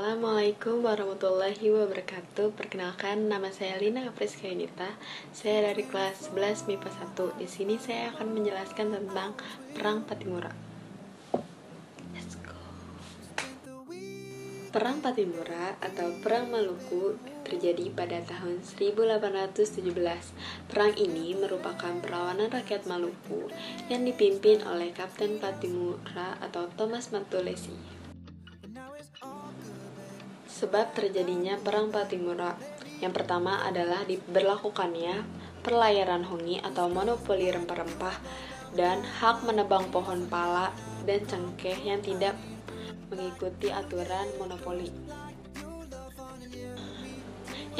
Assalamualaikum warahmatullahi wabarakatuh. Perkenalkan, nama saya Lina Apriska Yunita. Saya dari kelas 11 MIPA 1 Di sini saya akan menjelaskan tentang Perang Patimura. Let's go. Perang Patimura atau Perang Maluku terjadi pada tahun 1817 Perang ini merupakan perlawanan rakyat Maluku yang dipimpin oleh Kapten Patimura atau Thomas Matulesi sebab terjadinya Perang Patimura. Yang pertama adalah diberlakukannya perlayaran hongi atau monopoli rempah-rempah dan hak menebang pohon pala dan cengkeh yang tidak mengikuti aturan monopoli.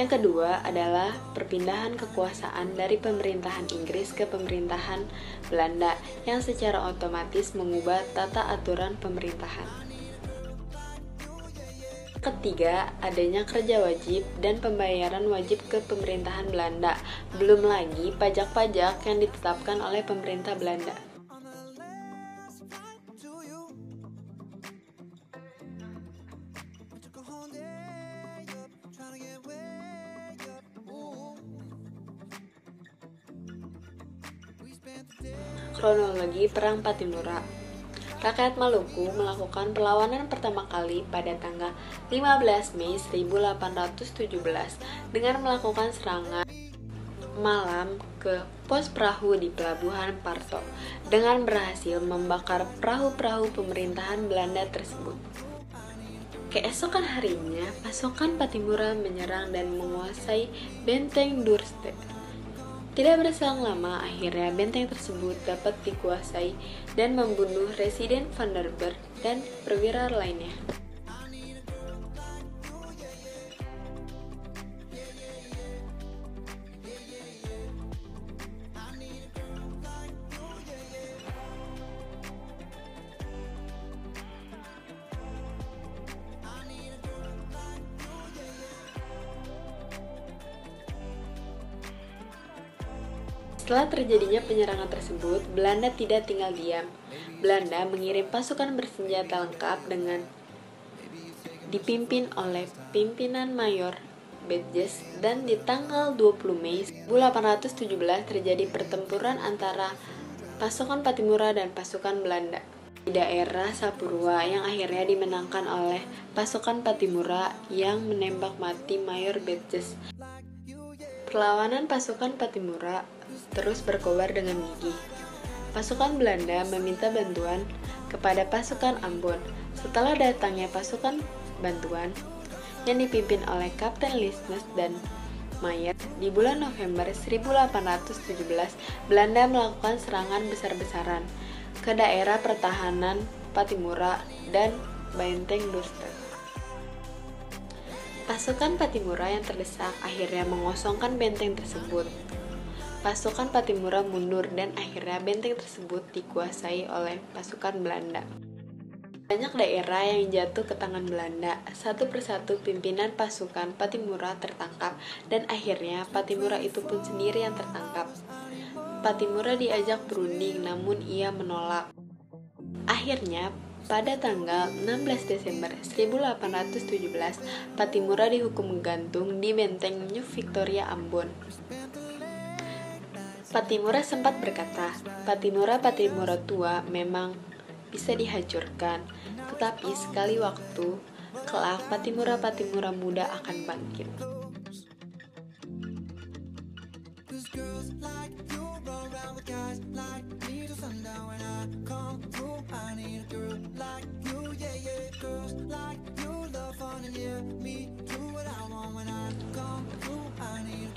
Yang kedua adalah perpindahan kekuasaan dari pemerintahan Inggris ke pemerintahan Belanda yang secara otomatis mengubah tata aturan pemerintahan. Ketiga, adanya kerja wajib dan pembayaran wajib ke pemerintahan Belanda, belum lagi pajak-pajak yang ditetapkan oleh pemerintah Belanda. Kronologi Perang Patimura rakyat Maluku melakukan perlawanan pertama kali pada tanggal 15 Mei 1817 dengan melakukan serangan malam ke pos perahu di pelabuhan Parto dengan berhasil membakar perahu-perahu pemerintahan Belanda tersebut. Keesokan harinya, pasukan Patimura menyerang dan menguasai benteng Durste. Tidak berselang lama, akhirnya benteng tersebut dapat dikuasai dan membunuh Residen Vanderberg dan perwira lainnya. Setelah terjadinya penyerangan tersebut, Belanda tidak tinggal diam. Belanda mengirim pasukan bersenjata lengkap dengan dipimpin oleh pimpinan Mayor Bedges dan di tanggal 20 Mei 1817 terjadi pertempuran antara pasukan Patimura dan pasukan Belanda di daerah Sapurua yang akhirnya dimenangkan oleh pasukan Patimura yang menembak mati Mayor Bedges. Perlawanan pasukan Patimura terus berkobar dengan gigih. Pasukan Belanda meminta bantuan kepada pasukan Ambon. Setelah datangnya pasukan bantuan yang dipimpin oleh Kapten Lisnes dan Mayer, di bulan November 1817, Belanda melakukan serangan besar-besaran ke daerah pertahanan Patimura dan Benteng Durste. Pasukan Patimura yang terdesak akhirnya mengosongkan benteng tersebut. Pasukan Patimura mundur dan akhirnya benteng tersebut dikuasai oleh pasukan Belanda. Banyak daerah yang jatuh ke tangan Belanda. Satu persatu pimpinan pasukan Patimura tertangkap dan akhirnya Patimura itu pun sendiri yang tertangkap. Patimura diajak berunding namun ia menolak. Akhirnya pada tanggal 16 Desember 1817, Patimura dihukum gantung di benteng New Victoria Ambon. Patimura sempat berkata, Patimura Patimura tua memang bisa dihancurkan, tetapi sekali waktu kelak Patimura Patimura muda akan bangkit.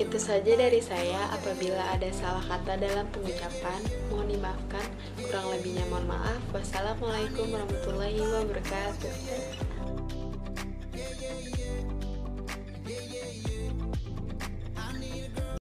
Itu saja dari saya. Apabila ada salah kata dalam pengucapan, mohon dimaafkan. Kurang lebihnya mohon maaf. Wassalamualaikum warahmatullahi wabarakatuh.